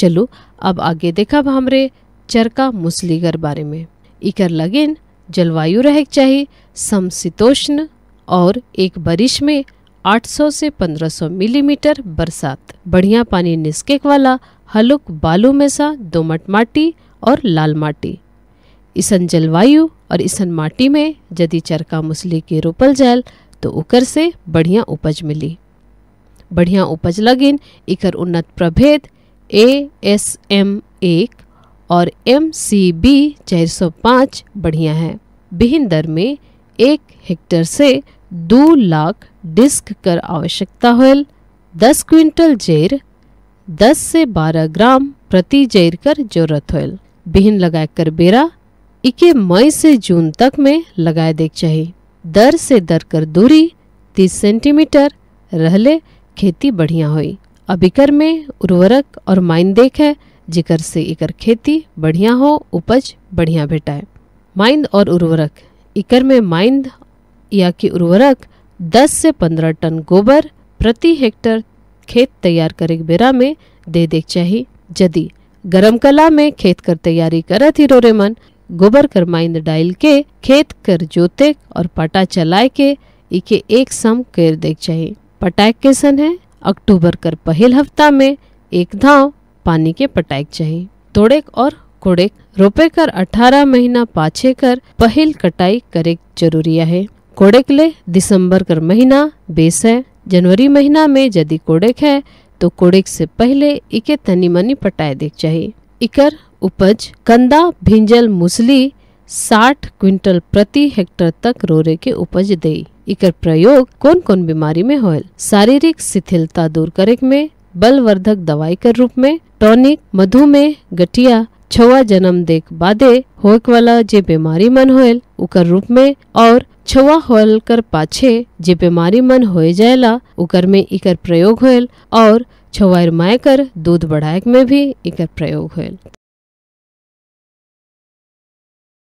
चलो, अब आगे देखब हमरे चरका मुसलीगर बारे में। इकर लगिन, जलवायु रहे चाहिए, समशीतोष्ण, और एक बरिश में 800 से 1500 मिलीमीटर बरसात। बढ़िया पानी निस्के वाला, हलुक बालू में सा दोमट माटी और लाल माटी। इसन जलवायु और इसन माटी में यदि चरका मुसली के रोपल जायल तो उकर से बढ़िया उपज मिली। बढ़िया उपज लगिन, इकर उन्नत प्रभेद ए एस एम एक और एम सी बी चार सौ पाँच बढ़िया है। बिहिन दर में एक हेक्टर से दो लाख डिस्क कर आवश्यकता होल दस क्विंटल जेर, दस से बारह ग्राम प्रति जैर कर ज़रूरत होल बिहिन लगाए कर बेरा इके मई से जून तक में लगाए देख चाहिए। दर से दर कर दूरी, तीस सेंटीमीटर, रहले खेती बढ़िया हुई। अब इकर में उर्वरक और माइन देख है, जिकर से इकर खेती बढ़िया हो, उपज बढ़िया भेटाए। माइंद और उर्वरक। इकर में माइंद या कि उर्वरक 10 से 15 टन गोबर प्रति हेक्टर खेत तैयार करे बेरा में दे देख चाहिए यदि गरम कला में खेत कर तैयारी करत ही रोरे मन, गोबर कर माइंद डाल के, खेत कर जोते और पटा चलाए के, इके एक सम कर देख चाहिए पटाए कैसन है? अक्टूबर कर पहल हफ़्ता में एक धाव पानी के पटाए चाहिए तोड़ेक और कोड़ेक रोपे कर 18 महीना पाछे कर पहल कटाई करे ज़रूरी है कोड़ेक ले दिसंबर कर महीना बेस है। जनवरी महीना में यदि कोड़ेक है तो कोड़ेक से पहले इके तनी मनी पटाए देख चाहिए इकर उपज कंदा, भिंजल, मुसली 60 क्विंटल प्रति हेक्टर तक रोरे के उपज दे। इकर प्रयोग कौन कौन बीमारी में होल शारीरिक शिथिलता दूर करे में, बलवर्धक दवाई के रूप में, टॉनिक मधुमेह गठिया, छुआ जन्म देख बादे होक वाला जे बीमारी मन होल उकर रूप में, और छुआ होल कर पाछे जे बीमारी मन होए जाएला उकर में इकर प्रयोग होल और छुआर माय कर दूध बढ़ाए में भी इकर प्रयोग होल